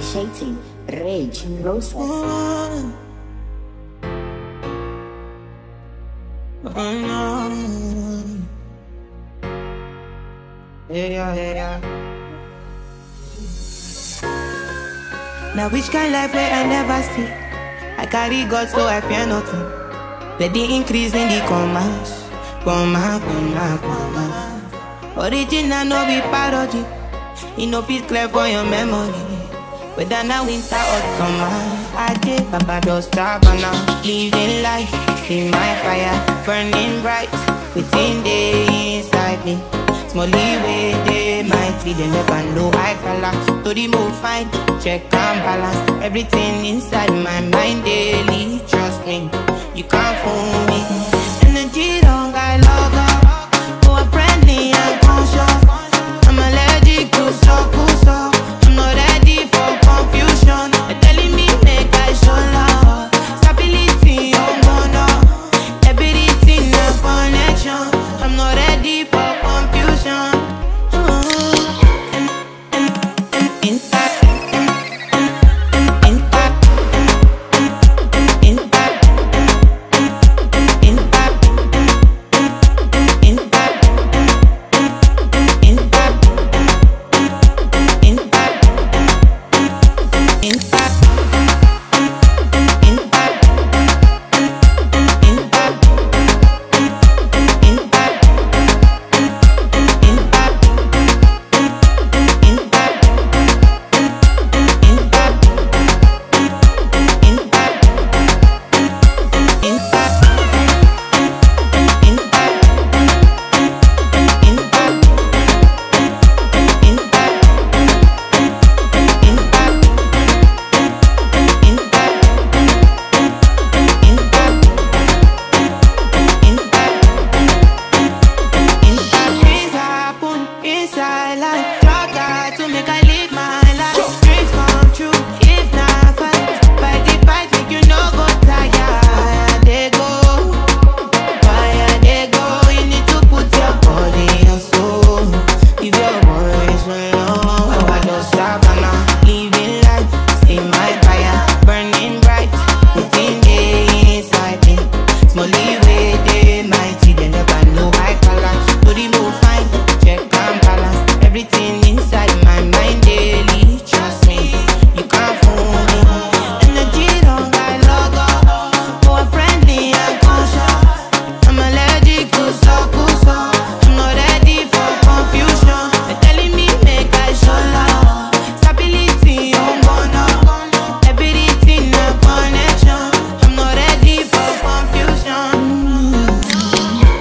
Initiating rage process. No. Now which kind life where I never see? I carry God so I fear nothing. Let the increase in the commas. Comma, comma, comma. Original no be parody. You know fit clear for your memory. Whether now winter or summer, I did Baba just now living life. See my fire burning bright within the inside me. Small leeway, they mighty, they never know I color. To the move fine, check and balance. Everything inside my mind daily. Trust me, you can't fool me.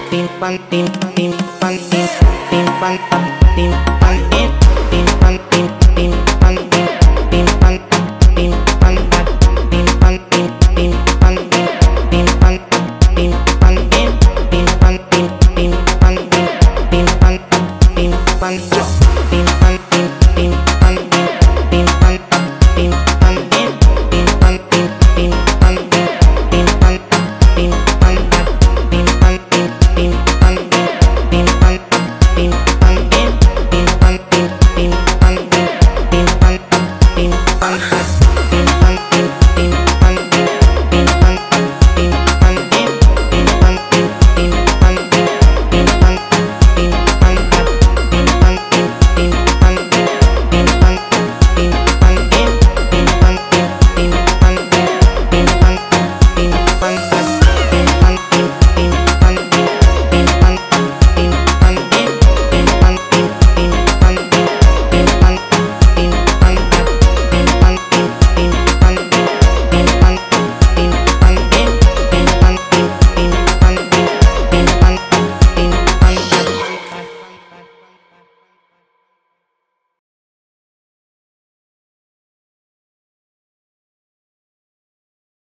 Tim pan tim tim pan tim tim pan tim pan tim pan tim